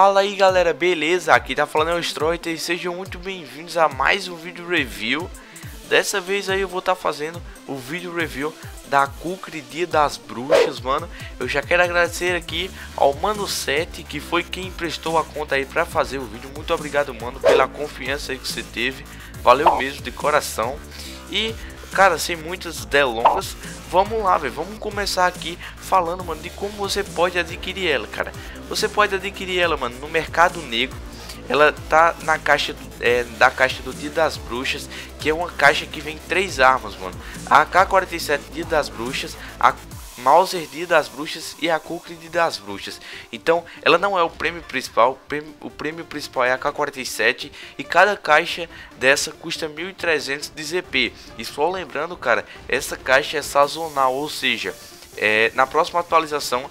Fala aí galera, beleza? Aqui tá falando é o Stroiter e sejam muito bem-vindos a mais um vídeo review. Dessa vez aí eu vou estar tá fazendo o vídeo review da Kukri Dia das Bruxas, mano. Eu já quero agradecer aqui ao Mano 7 que foi quem emprestou a conta aí pra fazer o vídeo. Muito obrigado mano pela confiança aí que você teve. Valeu mesmo de coração. E cara, sem muitas delongas Vamos lá, velho. Vamos começar aqui falando, mano, de como você pode adquirir ela, cara. Você pode adquirir ela, mano, no Mercado Negro. Ela tá na caixa é, da caixa do Dia das Bruxas, que é uma caixa que vem três armas, mano. A AK-47 Dia das Bruxas, a Mauser Dia das Bruxas e a Kukri Dia das Bruxas. Então, ela não é o prêmio principal, o prêmio, o prêmio principal é a K47 e cada caixa dessa custa 1.300 de ZP. E só lembrando, cara, essa caixa é sazonal, ou seja, é, na próxima atualização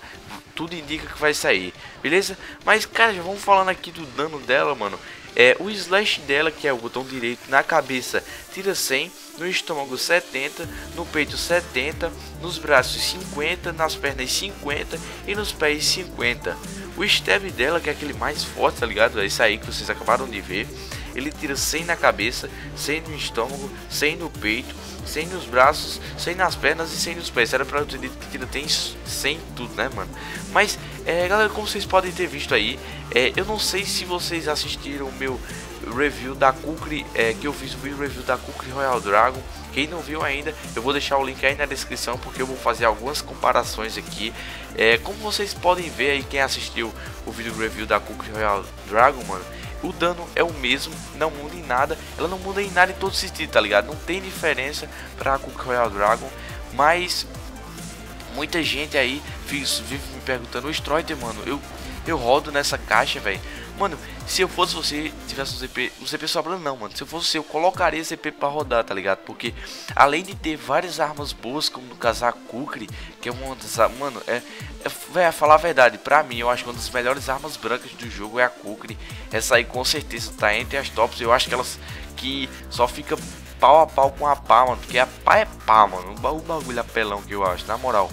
tudo indica que vai sair, beleza? Mas, cara, já vamos falando aqui do dano dela, mano. É, o slash dela, que é o botão direito na cabeça, tira 100, no estômago 70, no peito 70, nos braços 50, nas pernas 50 e nos pés 50. O stab dela, que é aquele mais forte, tá ligado? É isso aí que vocês acabaram de ver. Ele tira 100 na cabeça, 100 no estômago, 100 no peito, 100 nos braços, 100 nas pernas e 100 nos pés. Era pra eu ter dito que tira tem 100 tudo, né, mano? Mas, é, galera, como vocês podem ter visto aí, é, eu não sei se vocês assistiram o meu review da Kukri, é, que eu fiz o vídeo review da Kukri Royal Dragon. Quem não viu ainda, eu vou deixar o link aí na descrição porque eu vou fazer algumas comparações aqui. É, como vocês podem ver aí, quem assistiu o vídeo review da Kukri Royal Dragon, mano, o dano é o mesmo, não muda em nada. Ela não muda em nada em todo sentido, tá ligado? Não tem diferença para a Kukri Royal Dragon, mas muita gente aí vive me perguntando, o Stroiter, mano, eu eu rodo nessa caixa, velho. Mano, se eu fosse você, tivesse um ZP, um ZP sobrando não, mano. Se eu fosse você, eu colocaria ZP pra rodar, tá ligado? Porque além de ter várias armas boas, como no caso a Kukri, que é uma das, mano, é, é véio, falar a verdade, pra mim, eu acho que uma das melhores armas brancas do jogo é a Kukri. Essa aí com certeza tá entre as tops. Eu acho que elas que só fica pau a pau com a pá, mano. Porque a pá é pá, mano. O bagulho apelão que eu acho, na moral.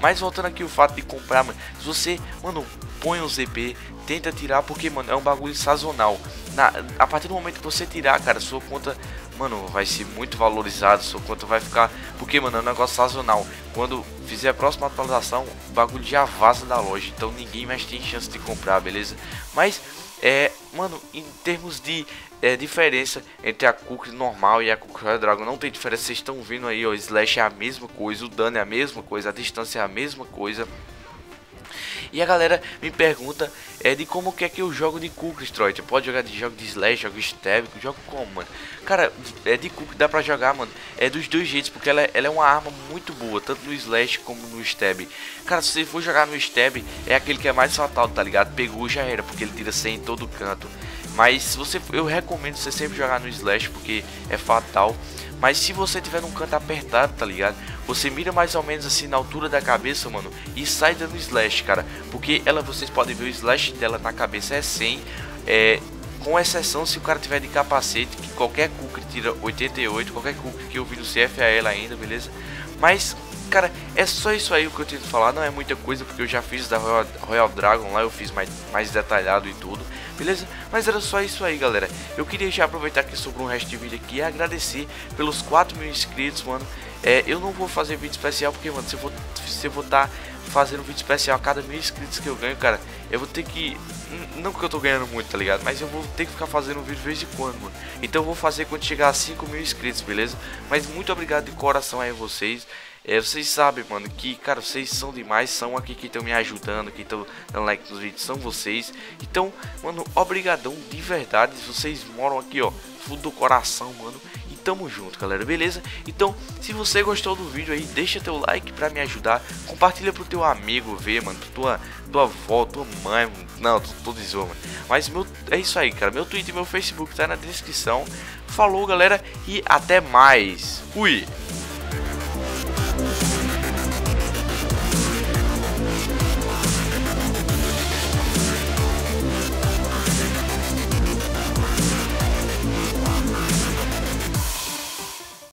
Mas voltando aqui o fato de comprar, mano, se você, mano, põe o ZP, tenta tirar, porque, mano, é um bagulho sazonal. Na, a partir do momento que você tirar, cara, sua conta, mano, vai ser muito valorizado, sua conta vai ficar, porque, mano, é um negócio sazonal. Quando fizer a próxima atualização, o bagulho já vaza da loja, então ninguém mais tem chance de comprar, beleza? Mas, é, mano, em termos de é, diferença entre a Kukri normal e a Kukri Dragon não tem diferença. Vocês estão vendo aí, ó, Slash é a mesma coisa, o dano é a mesma coisa, a distância é a mesma coisa. E a galera me pergunta é de como que é que eu jogo de Cook Destroyer. Pode jogar de jogo de Slash, jogo Stab, jogo como, mano? Cara, é de Cook dá pra jogar, mano. É dos dois jeitos, porque ela, é, ela é uma arma muito boa, tanto no Slash como no Stab. Cara, se você for jogar no Stab, é aquele que é mais fatal, tá ligado? Pegou já era, porque ele tira 100 em todo canto. Mas se você, eu recomendo você sempre jogar no Slash, porque é fatal. Mas se você tiver num canto apertado, tá ligado? Você mira mais ou menos assim na altura da cabeça, mano, e sai dando slash, cara. Porque ela, vocês podem ver o slash dela na cabeça é 100, é, com exceção se o cara tiver de capacete, que qualquer Kukri tira 88, qualquer Kukri que eu vi no CFAL ainda, beleza? Mas, cara, é só isso aí o que eu tenho que falar, não é muita coisa, porque eu já fiz da Royal, Royal Dragon lá, eu fiz mais, mais detalhado e tudo beleza? Mas era só isso aí, galera. Eu queria já aproveitar que sobrou um resto de vídeo aqui e agradecer pelos 4 mil inscritos, mano. É, eu não vou fazer vídeo especial porque, mano, se eu vou se eu tá fazendo vídeo especial a cada mil inscritos que eu ganho, cara, eu vou ter que não porque eu tô ganhando muito, tá ligado? Mas eu vou ter que ficar fazendo vídeo de vez em quando, mano. Então eu vou fazer quando chegar a 5 mil inscritos, beleza? Mas muito obrigado de coração aí a vocês. É, vocês sabem, mano, que, cara, vocês são demais, são aqui que estão me ajudando, que estão dando like nos vídeos, são vocês. Então, mano, obrigadão de verdade, vocês moram aqui, ó, fundo do coração, mano. Tamo junto, galera, beleza? Então, se você gostou do vídeo aí, deixa teu like pra me ajudar. Compartilha pro teu amigo ver, mano, tua, tua avó, tua mãe, não, tô, tô mano. Mas meu, é isso aí, cara, meu Twitter e meu Facebook tá na descrição. Falou, galera, e até mais. Fui!